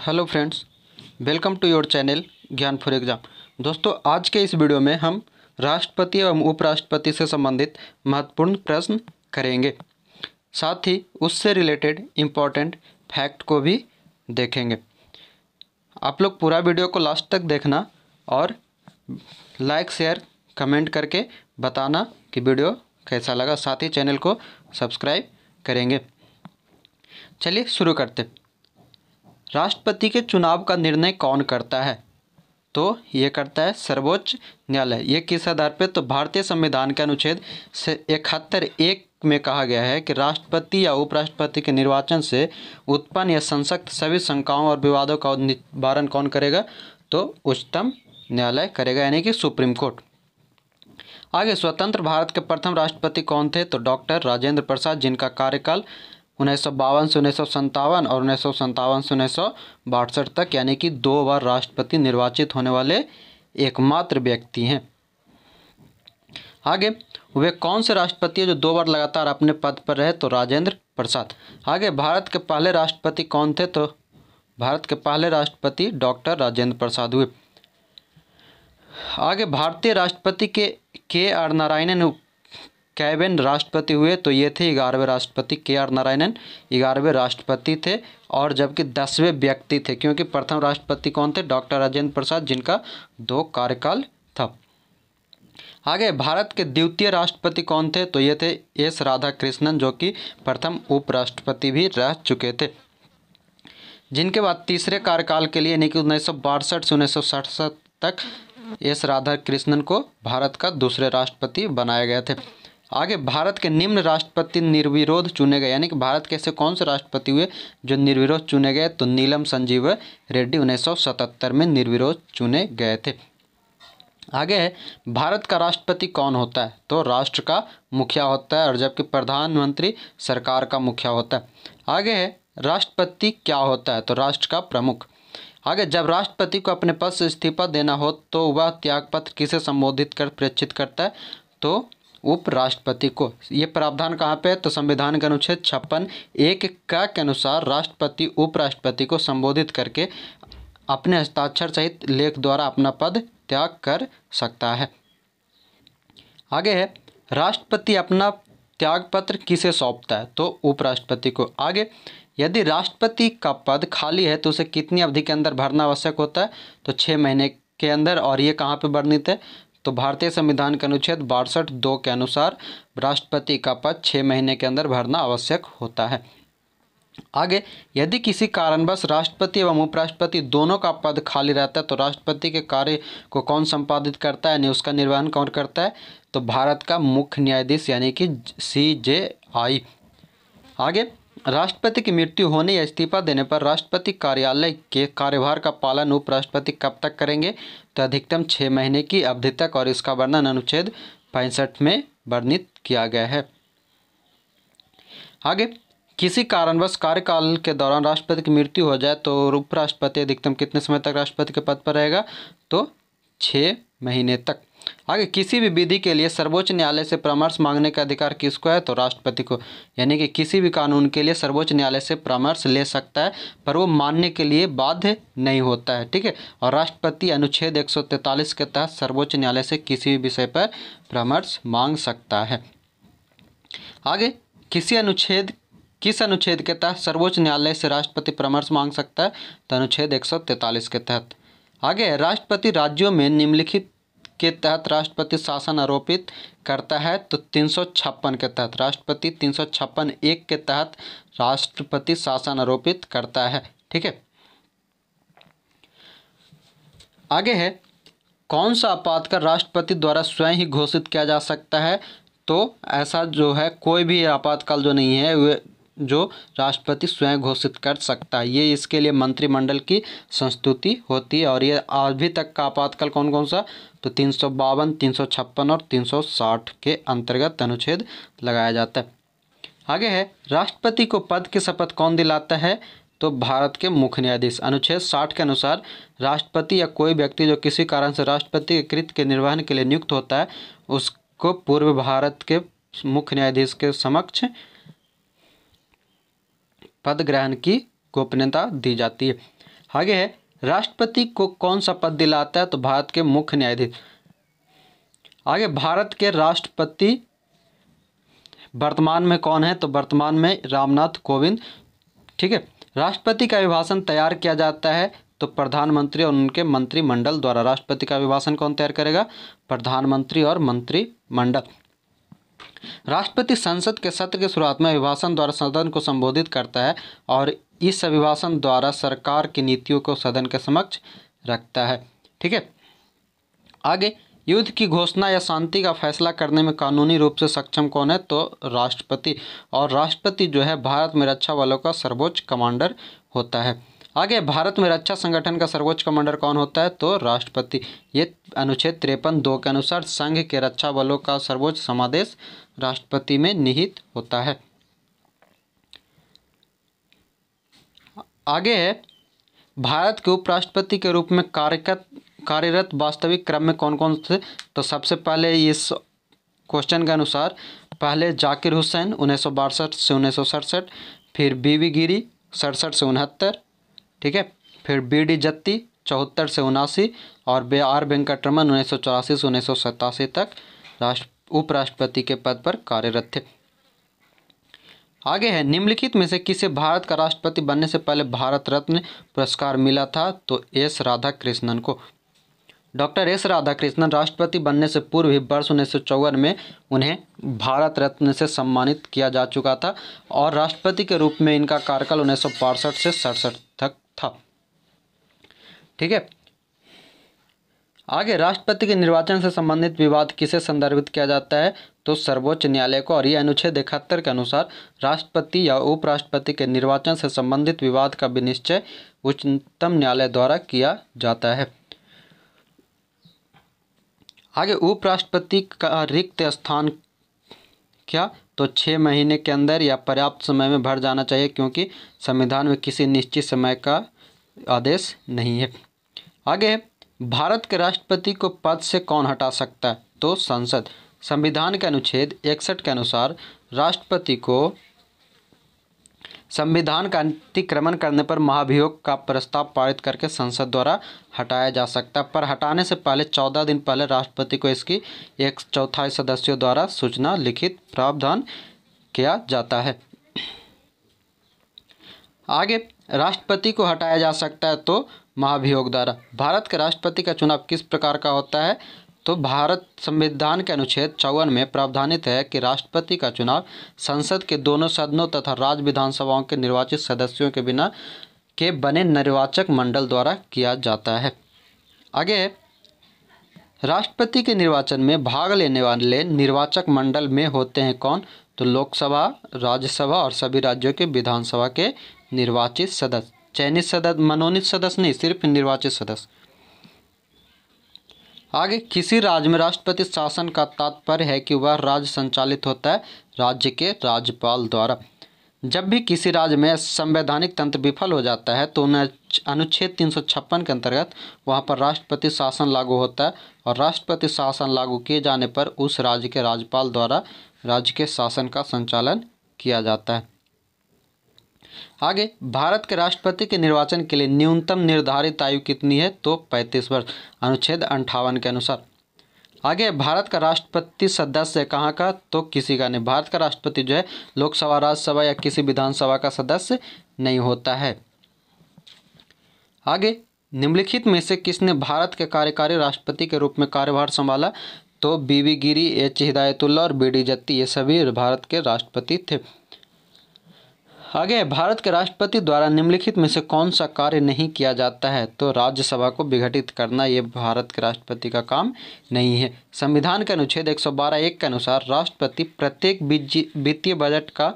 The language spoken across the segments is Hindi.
Hello friends, welcome to your channel Gyan for exam. दोस्तों, आज के इस वीडियो में हम राष्ट्रपति एवं उपराष्ट्रपति से संबंधित महत्वपूर्ण प्रश्न करेंगे। साथ ही उससे रिलेटेड इंपॉर्टेंट फैक्ट को भी देखेंगे। आप लोग पूरा वीडियो को लास्ट तक देखना और लाइक शेयर कमेंट करके बताना कि वीडियो कैसा लगा। साथ ही चैनल को सब्सक्राइब करेंगे। चलिए शुरू करते राष्ट्रपति के चुनाव का निर्णय कौन करता है? तो ये करता है सर्वोच्च न्यायालय। ये किस आधार पर तो भारतीय संविधान के अनुच्छेद इकहत्तर एक में कहा गया है कि राष्ट्रपति या उपराष्ट्रपति के निर्वाचन से उत्पन्न या संसक्त सभी शंकाओं और विवादों का निवारण कौन करेगा? तो उच्चतम न्यायालय करेगा, यानी कि सुप्रीम कोर्ट। आगे, स्वतंत्र भारत के प्रथम राष्ट्रपति कौन थे? तो डॉक्टर राजेंद्र प्रसाद, जिनका कार्यकाल उन्नीस सौ बावन से उन्नीस सौ संतावन और उन्नीस सौ संतावन से उन्नीस सौ बासठ तक, यानी कि दो बार राष्ट्रपति निर्वाचित होने वाले एकमात्र व्यक्ति हैं। आगे, वे कौन से राष्ट्रपति हैं जो दो बार लगातार अपने पद पर रहे? तो राजेंद्र प्रसाद। आगे, भारत के पहले राष्ट्रपति कौन थे? तो भारत के पहले राष्ट्रपति डॉक्टर राजेंद्र प्रसाद हुए। आगे, भारतीय राष्ट्रपति के के आर नारायणन कैबिन राष्ट्रपति हुए तो ये थे ग्यारहवें राष्ट्रपति के आर नारायणन। ग्यारहवें राष्ट्रपति थे और जबकि दसवें व्यक्ति थे, क्योंकि प्रथम राष्ट्रपति कौन थे? डॉक्टर राजेंद्र प्रसाद, जिनका दो कार्यकाल था। आगे, भारत के द्वितीय राष्ट्रपति कौन थे? तो ये थे एस राधा कृष्णन जो कि प्रथम उपराष्ट्रपति भी रह चुके थे। जिनके बाद तीसरे कार्यकाल के लिए यानी कि उन्नीस सौ बासठ से उन्नीस सौ सड़सठ तक एस राधा कृष्णन को भारत का दूसरे राष्ट्रपति बनाए गए थे। आगे भारत के निम्न राष्ट्रपति निर्विरोध चुने गए, यानी कि भारत के ऐसे कौन से राष्ट्रपति हुए जो निर्विरोध चुने गए? तो नीलम संजीव रेड्डी उन्नीस सौ सतहत्तर में निर्विरोध चुने गए थे। आगे है, भारत का राष्ट्रपति कौन होता है? तो राष्ट्र का मुखिया होता है और जबकि प्रधानमंत्री सरकार का मुखिया होता है। आगे है, राष्ट्रपति क्या होता है? तो राष्ट्र का प्रमुख। आगे, जब राष्ट्रपति को अपने पद से इस्तीफा देना हो तो वह त्यागपत्र किसे संबोधित कर प्रेक्षित करता है? तो उपराष्ट्रपति को। ये प्रावधान कहाँ पे है? तो संविधान के अनुच्छेद छप्पन, एक का के अनुसार राष्ट्रपति, उपराष्ट्रपति को संबोधित करके अपने हस्ताक्षर सहित लेख द्वारा अपना पद त्याग कर सकता है। आगे है, राष्ट्रपति अपना त्याग पत्र किसे सौंपता है? तो उपराष्ट्रपति को। आगे, यदि राष्ट्रपति का पद खाली है तो उसे कितनी अवधि के अंदर भरना आवश्यक होता है? तो छः महीने के अंदर, और ये कहाँ पे वर्णित है तो भारतीय संविधान के अनुच्छेद बासठ दो के अनुसार राष्ट्रपति का पद छः महीने के अंदर भरना आवश्यक होता है। आगे, यदि किसी कारणवश राष्ट्रपति एवं उपराष्ट्रपति दोनों का पद खाली रहता है तो राष्ट्रपति के कार्य को कौन संपादित करता है यानी उसका निर्वहन कौन करता है? तो भारत का मुख्य न्यायाधीश यानी कि सी जे आई। आगे राष्ट्रपति की मृत्यु होने या इस्तीफा देने पर राष्ट्रपति कार्यालय के कार्यभार का पालन उपराष्ट्रपति कब तक करेंगे? तो अधिकतम छः महीने की अवधि तक और इसका वर्णन अनुच्छेद पैंसठ में वर्णित किया गया है। आगे, किसी कारणवश कार्यकाल के दौरान राष्ट्रपति की मृत्यु हो जाए तो उपराष्ट्रपति अधिकतम कितने समय तक राष्ट्रपति के पद पर रहेगा? तो छः महीने तक। आगे, किसी भी विधि के लिए सर्वोच्च न्यायालय से परामर्श मांगने का अधिकार किसको है? तो राष्ट्रपति को। यानी कि किसी भी कानून के लिए सर्वोच्च न्यायालय से परामर्श ले सकता है, पर वो मानने के लिए बाध्य नहीं होता है, ठीक है? और राष्ट्रपति अनुच्छेद 143 के तहत सर्वोच्च न्यायालय से किसी भी विषय पर परामर्श मांग सकता है। आगे, किसी अनुच्छेद, किस अनुच्छेद के तहत सर्वोच्च न्यायालय से राष्ट्रपति परामर्श मांग सकता है? तो अनुच्छेद 143 के तहत। आगे, राष्ट्रपति राज्यों में निम्नलिखित के तहत राष्ट्रपति शासन आरोपित करता है तो तीन सौ छप्पन के तहत, राष्ट्रपति तीन एक के तहत राष्ट्रपति शासन आरोपित करता है, ठीक है? आगे है, कौन सा आपातकाल राष्ट्रपति द्वारा स्वयं ही घोषित किया जा सकता है? तो ऐसा जो है, कोई भी आपातकाल जो नहीं है, वे जो राष्ट्रपति स्वयं घोषित कर सकता है। ये इसके लिए मंत्रिमंडल की संस्तुति होती है और ये अभी तक का आपातकाल कौन कौन सा? तो तीन सौ बावन, तीन सौ छप्पन और तीन सौ साठ के अंतर्गत अनुच्छेद लगाया जाता है। आगे है, राष्ट्रपति को पद की शपथ कौन दिलाता है? तो भारत के मुख्य न्यायाधीश। अनुच्छेद साठ के अनुसार राष्ट्रपति या कोई व्यक्ति जो किसी कारण से राष्ट्रपति के कृत्य के निर्वहन के लिए नियुक्त होता है, उसको पूर्व भारत के मुख्य न्यायाधीश के समक्ष पद ग्रहण की गोपनीयता दी जाती है। आगे है, राष्ट्रपति को कौन सा पद दिलाता है? तो भारत के मुख्य न्यायाधीश। आगे, भारत के राष्ट्रपति वर्तमान में कौन है? तो वर्तमान में रामनाथ कोविंद। ठीक है, राष्ट्रपति का अभिभाषण तैयार किया जाता है तो प्रधानमंत्री और उनके मंत्रिमंडल द्वारा राष्ट्रपति का अभिभाषण कौन तैयार करेगा? प्रधानमंत्री और मंत्रिमंडल। राष्ट्रपति संसद के सत्र के शुरुआत में अभिभाषण द्वारा सदन को संबोधित करता है और इस अभिभाषण द्वारा सरकार की नीतियों को सदन के समक्ष रखता है। ठीक है? आगे, युद्ध की घोषणा या शांति का फैसला करने में कानूनी रूप से सक्षम कौन है? तो राष्ट्रपति। और राष्ट्रपति जो है, भारत में रक्षा बलों का सर्वोच्च कमांडर होता है। आगे, भारत में रक्षा संगठन का सर्वोच्च कमांडर कौन होता है? तो राष्ट्रपति। ये अनुच्छेद तिरपन दो के अनुसार संघ के रक्षा बलों का सर्वोच्च समादेश राष्ट्रपति में निहित होता है। आगे है, भारत के उपराष्ट्रपति के रूप में कार्यरत कार्यरत वास्तविक क्रम में कौन कौन थे? तो सबसे पहले इस क्वेश्चन के अनुसार, पहले जाकिर हुसैन उन्नीस सौ बासठ से उन्नीस सौ सड़सठ, फिर बीवी गिरी सड़सठ से उनहत्तर, ठीक है? फिर बी डी जत्ती चौहत्तर से उनासी, और बे आर वेंकटरमन उन्नीस सौ चौरासी से उन्नीस सौ सतासी तक राष्ट्र उपराष्ट्रपति के पद पर कार्यरत थे। आगे है, निम्नलिखित में से किसे भारत का राष्ट्रपति बनने से पहले भारत रत्न पुरस्कार मिला था? तो एस राधा कृष्णन को। डॉक्टर एस राधाकृष्णन राष्ट्रपति बनने से पूर्व ही वर्ष उन्नीस सौ चौवन में उन्हें भारत रत्न से सम्मानित किया जा चुका था और राष्ट्रपति के रूप में इनका कार्यकाल उन्नीस से सड़सठ तक था। ठीक है आगे, राष्ट्रपति के निर्वाचन से संबंधित विवाद किसे संदर्भित किया जाता है? तो सर्वोच्च न्यायालय को और यह अनुच्छेद इकहत्तर के अनुसार राष्ट्रपति या उपराष्ट्रपति के निर्वाचन से संबंधित विवाद का विनिश्चय उच्चतम न्यायालय द्वारा किया जाता है। आगे, उपराष्ट्रपति का रिक्त स्थान क्या? तो छः महीने के अंदर या पर्याप्त समय में भर जाना चाहिए, क्योंकि संविधान में किसी निश्चित समय का आदेश नहीं है। आगे भारत के राष्ट्रपति को पद से कौन हटा सकता है? तो संसद। संविधान के अनुच्छेद इकसठ के अनुसार राष्ट्रपति को संविधान का अतिक्रमण करने पर महाभियोग का प्रस्ताव पारित करके संसद द्वारा हटाया जा सकता है। पर हटाने से पहले चौदह दिन पहले राष्ट्रपति को इसकी एक चौथाई सदस्यों द्वारा सूचना लिखित प्रावधान किया जाता है। आगे, राष्ट्रपति को हटाया जा सकता है तो महाभियोग द्वारा। भारत के राष्ट्रपति का चुनाव किस प्रकार का होता है? तो भारत संविधान के अनुच्छेद चौवन में प्रावधानित है कि राष्ट्रपति का चुनाव संसद के दोनों सदनों तथा राज्य विधानसभाओं के निर्वाचित सदस्यों के बिना के बने निर्वाचक मंडल द्वारा किया जाता है। आगे, राष्ट्रपति के निर्वाचन में भाग लेने वाले निर्वाचक मंडल में होते हैं कौन? तो लोकसभा, राज्यसभा और सभी राज्यों के विधानसभा के निर्वाचित सदस्य। चयनित सदस्य मनोनीत सदस्य नहीं, सिर्फ़ निर्वाचित सदस्य। आगे, किसी राज्य में राष्ट्रपति शासन का तात्पर्य है कि वह राज्य संचालित होता है, राज्य के राज्यपाल द्वारा। जब भी किसी राज्य में संवैधानिक तंत्र विफल हो जाता है तो उन्हें अनुच्छेद तीन सौ छप्पन के अंतर्गत वहाँ पर राष्ट्रपति शासन लागू होता है और राष्ट्रपति शासन लागू किए जाने पर उस राज्य के राज्यपाल द्वारा राज्य के शासन का संचालन किया जाता है। आगे, भारत के राष्ट्रपति के निर्वाचन के लिए न्यूनतम निर्धारित आयु कितनी है? तो पैंतीस वर्ष, अनुच्छेद अंठावन के अनुसार। आगे, भारत का राष्ट्रपति सदस्य कहाँ का? तो किसी का नहीं। भारत का राष्ट्रपति जो है, लोकसभा, राज्यसभा या किसी विधानसभा का सदस्य नहीं होता है। आगे, निम्नलिखित में से किसने भारत के कार्यकारी राष्ट्रपति के रूप में कार्यभार संभाला? तो बीवी गिरी, एच हिदायतुल्ला और बी डी जत्ती, ये सभी भारत के राष्ट्रपति थे। आगे, भारत के राष्ट्रपति द्वारा निम्नलिखित में से कौन सा कार्य नहीं किया जाता है? तो राज्यसभा को विघटित करना, ये भारत के राष्ट्रपति का काम नहीं है। संविधान के अनुच्छेद एक सौ बारह एक के अनुसार राष्ट्रपति प्रत्येक वित्तीय बजट का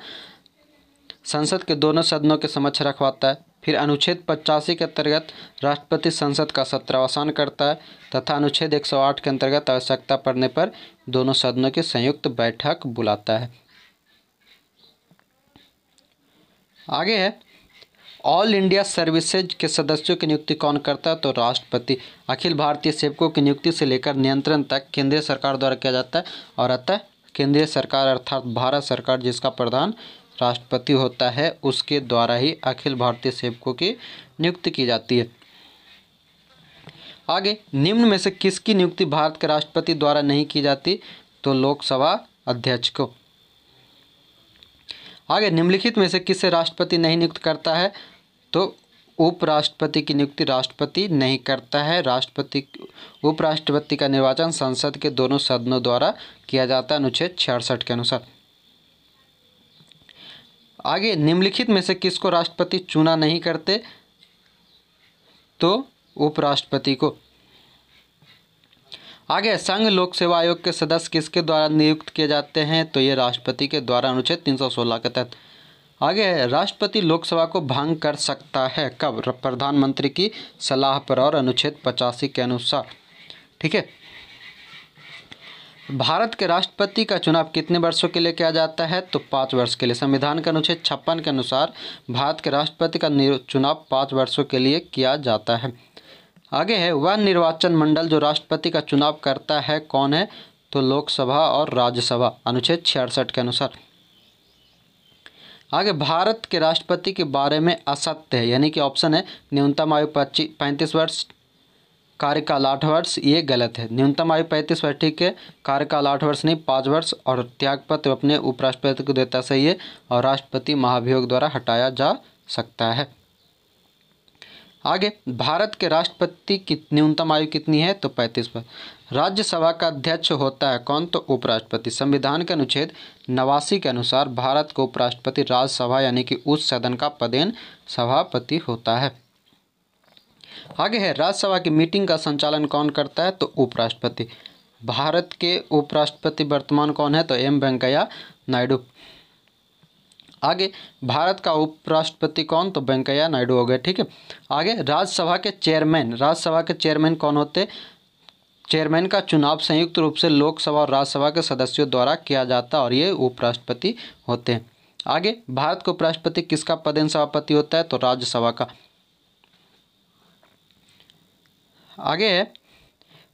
संसद के दोनों सदनों के समक्ष रखवाता है। फिर अनुच्छेद पचासी के अंतर्गत राष्ट्रपति संसद का सत्रावसान करता है तथा अनुच्छेद 108 के अंतर्गत आवश्यकता पड़ने पर दोनों सदनों की संयुक्त बैठक बुलाता है। आगे है। ऑल इंडिया सर्विसेज़ के सदस्यों की नियुक्ति कौन करता है? तो राष्ट्रपति। अखिल भारतीय सेवकों की नियुक्ति से लेकर नियंत्रण तक केंद्रीय सरकार द्वारा किया जाता है और अतः केंद्रीय सरकार अर्थात भारत सरकार जिसका प्रधान राष्ट्रपति होता है, उसके द्वारा ही अखिल भारतीय सेवकों की नियुक्ति की जाती है। आगे, निम्न में से किसकी नियुक्ति भारत के राष्ट्रपति द्वारा नहीं की जाती? तो लोकसभा अध्यक्ष को। आगे, निम्नलिखित में से किसे राष्ट्रपति नहीं नियुक्त करता है? तो उपराष्ट्रपति की नियुक्ति राष्ट्रपति नहीं करता है। राष्ट्रपति, उपराष्ट्रपति का निर्वाचन संसद के दोनों सदनों द्वारा किया जाता है। अनुच्छेद छियासठ के अनुसार। आगे, निम्नलिखित में से किसको राष्ट्रपति चुना नहीं करते? तो उपराष्ट्रपति को। आगे, संघ लोक सेवा आयोग के सदस्य किसके द्वारा नियुक्त किए जाते हैं? तो ये राष्ट्रपति के द्वारा अनुच्छेद 316 के तहत। आगे है राष्ट्रपति लोकसभा को भंग कर सकता है? कब? प्रधानमंत्री की सलाह पर और अनुच्छेद पचासी के अनुसार। ठीक है। भारत के राष्ट्रपति का चुनाव कितने वर्षों के लिए किया जाता है? तो पाँच वर्ष के लिए। संविधान के अनुच्छेद छप्पन के अनुसार, भारत के राष्ट्रपति का चुनाव पाँच वर्षों के लिए किया जाता है। आगे है, वह निर्वाचन मंडल जो राष्ट्रपति का चुनाव करता है, कौन है? तो लोकसभा और राज्यसभा, अनुच्छेद छियासठ के अनुसार। आगे, भारत के राष्ट्रपति के बारे में असत्य है, यानी कि ऑप्शन है, न्यूनतम आयु पच्चीस पैंतीस वर्ष, कार्यकाल आठ वर्ष, ये गलत है। न्यूनतम आयु पैंतीस वर्ष, ठीक है, कार्यकाल आठ वर्ष नहीं, पाँच वर्ष, और त्यागपत्र अपने उपराष्ट्रपति को देता सही है, और राष्ट्रपति महाभियोग द्वारा हटाया जा सकता है। आगे, भारत के राष्ट्रपति की न्यूनतम आयु कितनी है? तो पैंतीस वर्ष राज्यसभा का अध्यक्ष होता है कौन? तो उपराष्ट्रपति। संविधान के अनुच्छेद नवासी के अनुसार भारत को उपराष्ट्रपति राज्यसभा यानी कि उस सदन का पदेन सभापति होता है। आगे है, राज्यसभा की मीटिंग का संचालन कौन करता है? तो उपराष्ट्रपति। भारत के उपराष्ट्रपति वर्तमान कौन है? तो एम वेंकैया नायडू। आगे, भारत का उपराष्ट्रपति कौन? तो वेंकैया नायडू हो गए, ठीक है? आगे, राज्यसभा के चेयरमैन, राज्यसभा के चेयरमैन कौन होते? चेयरमैन का चुनाव संयुक्त रूप से लोकसभा और राज्यसभा के सदस्यों द्वारा किया जाता और ये उपराष्ट्रपति होते हैं। आगे, भारत के उपराष्ट्रपति किसका पदेन सभापति होता है? तो राज्यसभा का। आगे है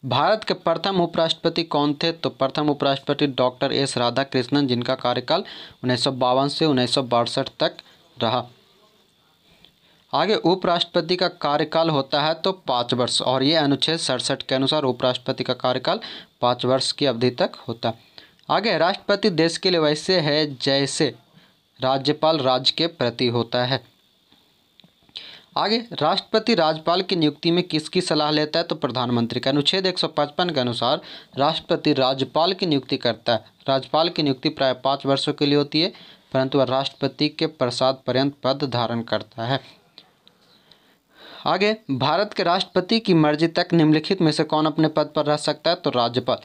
भारत के प्रथम उपराष्ट्रपति कौन थे? तो प्रथम उपराष्ट्रपति डॉक्टर एस राधा कृष्णन जिनका कार्यकाल उन्नीस सौ बावन से उन्नीस सौ बासठ तक रहा। आगे उपराष्ट्रपति का कार्यकाल होता है तो पाँच वर्ष, और ये अनुच्छेद सड़सठ के अनुसार उपराष्ट्रपति का कार्यकाल पाँच वर्ष की अवधि तक होता। आगे राष्ट्रपति देश के लिए वैसे है जैसे राज्यपाल राज्य के प्रति होता है। आगे, राष्ट्रपति राज्यपाल की नियुक्ति में किसकी सलाह लेता है? तो प्रधानमंत्री का अनुच्छेद एक सौ पचपन के अनुसार राष्ट्रपति राज्यपाल की नियुक्ति करता है। राज्यपाल की नियुक्ति प्राय पाँच वर्षों के लिए होती है, परंतु वह राष्ट्रपति के प्रसाद पर्यंत पद धारण करता है। आगे, भारत के राष्ट्रपति की मर्ज़ी तक निम्नलिखित में से कौन अपने पद पर रह सकता है? तो राज्यपाल।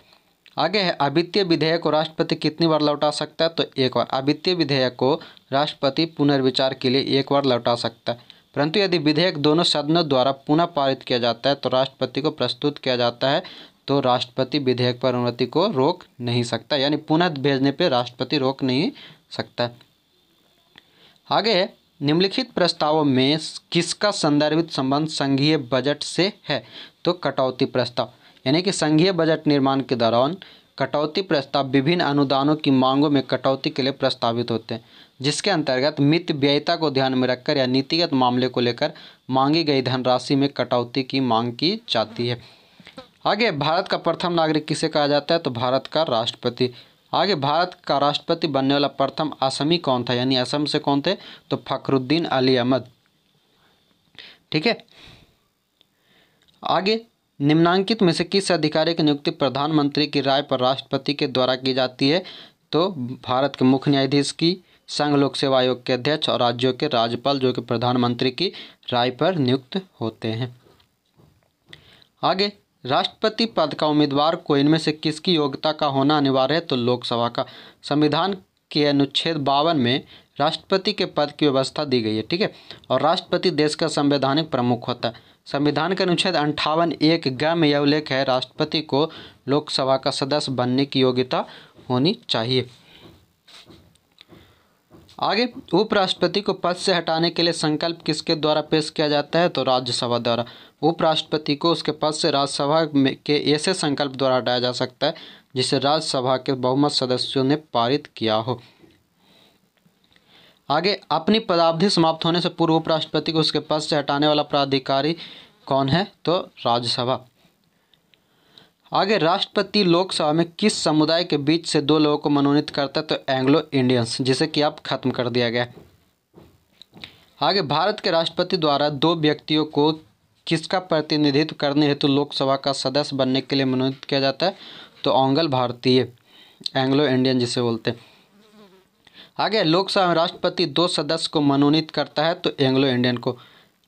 आगे है अवित्तीय विधेयक को राष्ट्रपति कितनी बार लौटा सकता है? तो एक बार। अवित्तीय विधेयक को राष्ट्रपति पुनर्विचार के लिए एक बार लौटा सकता है। परंतु यदि विधेयक दोनों सदनों द्वारा पुनः पारित किया जाता है तो राष्ट्रपति को प्रस्तुत किया जाता है तो राष्ट्रपति विधेयक पर अनुमति को रोक नहीं सकता, यानी पुनः भेजने पर राष्ट्रपति रोक नहीं सकता। आगे, निम्नलिखित प्रस्तावों में किसका संदर्भित संबंध संघीय बजट से है? तो कटौती प्रस्ताव, यानी कि संघीय बजट निर्माण के दौरान कटौती प्रस्ताव विभिन्न अनुदानों की मांगों में कटौती के लिए प्रस्तावित होते हैं। जिसके अंतर्गत मित व्ययता को ध्यान में रखकर या नीतिगत मामले को लेकर मांगी गई धनराशि में कटौती की मांग की जाती है। आगे, भारत का प्रथम नागरिक किसे कहा जाता है? तो भारत का राष्ट्रपति। आगे, भारत का राष्ट्रपति बनने वाला प्रथम असमी कौन था? यानी असम से कौन थे? तो फखरुद्दीन अली अहमद। ठीक है? आगे, निम्नांकित में से किस अधिकारी की नियुक्ति प्रधानमंत्री की राय पर राष्ट्रपति के द्वारा की जाती है? तो भारत के मुख्य न्यायाधीश की संघ लोक सेवा आयोग के अध्यक्ष और राज्यों के राज्यपाल जो कि प्रधानमंत्री की राय पर नियुक्त होते हैं। आगे, राष्ट्रपति पद का उम्मीदवार को इनमें से किसकी योग्यता का होना अनिवार्य है? तो लोकसभा का संविधान के अनुच्छेद बावन में राष्ट्रपति के पद की व्यवस्था दी गई है, ठीक है? और राष्ट्रपति देश का संवैधानिक प्रमुख होता है। संविधान के अनुच्छेद अंठावन एक ग में यह उल्लेख है, राष्ट्रपति को लोकसभा का सदस्य बनने की योग्यता होनी चाहिए। आगे उपराष्ट्रपति को पद से हटाने के लिए संकल्प किसके द्वारा पेश किया जाता है? तो राज्यसभा द्वारा। उपराष्ट्रपति को उसके पद से राज्यसभा में के ऐसे संकल्प द्वारा हटाया जा सकता है, जिसे राज्यसभा के बहुमत सदस्यों ने पारित किया हो। आगे, अपनी पदावधि समाप्त होने से पूर्व उपराष्ट्रपति को उसके पद से हटाने वाला प्राधिकारी कौन है? तो राज्यसभा। आगे, राष्ट्रपति लोकसभा में किस समुदाय के बीच से दो लोगों को मनोनीत करता है? तो एंग्लो इंडियंस, जिसे कि अब खत्म कर दिया गया। आगे, भारत के राष्ट्रपति द्वारा दो व्यक्तियों को किसका प्रतिनिधित्व करने हेतु लोकसभा का सदस्य बनने के लिए मनोनीत किया जाता है? तो ओंगल भारतीय, एंग्लो इंडियन जिसे बोलते हैं। आगे, लोकसभा में राष्ट्रपति दो सदस्य को मनोनीत करता है तो एंग्लो इंडियन को।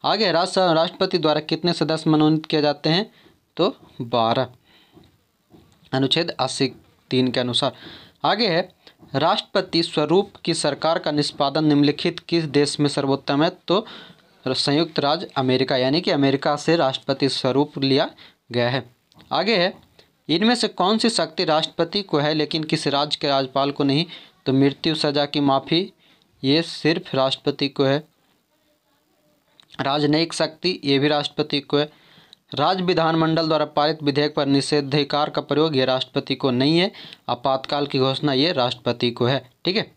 आगे, राज्यसभा राष्ट्रपति द्वारा कितने सदस्य मनोनीत किए जाते हैं? तो बारह। अनुच्छेद अस्सी तीन के अनुसार। आगे है, राष्ट्रपति स्वरूप की सरकार का निष्पादन निम्नलिखित किस देश में सर्वोत्तम है? तो संयुक्त राज्य अमेरिका, यानी कि अमेरिका से राष्ट्रपति स्वरूप लिया गया है। आगे है, इनमें से कौन सी शक्ति राष्ट्रपति को है, लेकिन किसी राज्य के राज्यपाल को नहीं? तो मृत्यु, सजा की माफ़ी, ये सिर्फ़ राष्ट्रपति को है। राजनयिक शक्ति, ये भी राष्ट्रपति को है। राज्य विधानमंडल द्वारा पारित विधेयक पर निषेधाधिकार का प्रयोग, ये राष्ट्रपति को नहीं है। आपातकाल की घोषणा, ये राष्ट्रपति को है, ठीक है?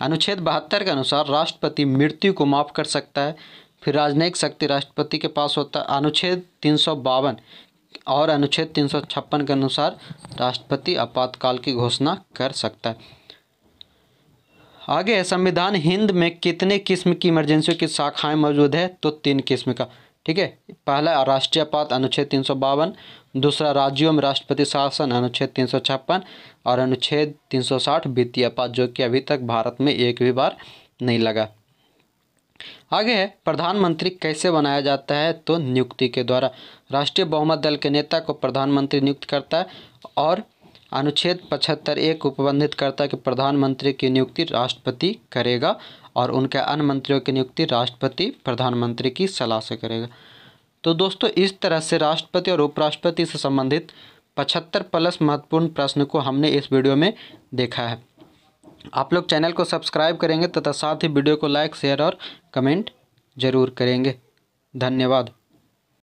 अनुच्छेद बहत्तर के अनुसार राष्ट्रपति मृत्यु को माफ़ कर सकता है, फिर राजनयिक शक्ति राष्ट्रपति के पास होता है। अनुच्छेद तीन सौ बावन और अनुच्छेद तीन सौ छप्पन के अनुसार राष्ट्रपति आपातकाल की घोषणा कर सकता है। आगे संविधान हिंद में कितने किस्म की इमरजेंसी की शाखाएँ मौजूद है? तो तीन किस्म का। ठीक है? पहला राष्ट्रीय आपात अनुच्छेद तीन सौ बावन। दूसरा राज्यों में राष्ट्रपति शासन, अनुच्छेद तीन सौ छप्पन। और अनुच्छेद तीन सौ साठ, वित्तीय आपात जो कि अभी तक भारत में एक भी बार नहीं लगा। आगे है, प्रधानमंत्री कैसे बनाया जाता है? तो नियुक्ति के द्वारा। राष्ट्रीय बहुमत दल के नेता को प्रधानमंत्री नियुक्त करता है और अनुच्छेद पचहत्तर एक उपबंधित करता है कि प्रधानमंत्री की नियुक्ति राष्ट्रपति करेगा। और उनके अन्य मंत्रियों की नियुक्ति राष्ट्रपति, प्रधानमंत्री की सलाह से करेगा। तो दोस्तों, इस तरह से राष्ट्रपति और उपराष्ट्रपति से संबंधित पचहत्तर प्लस महत्वपूर्ण प्रश्न को हमने इस वीडियो में देखा है। आप लोग चैनल को सब्सक्राइब करेंगे तथा साथ ही वीडियो को लाइक, शेयर और कमेंट ज़रूर करेंगे। धन्यवाद।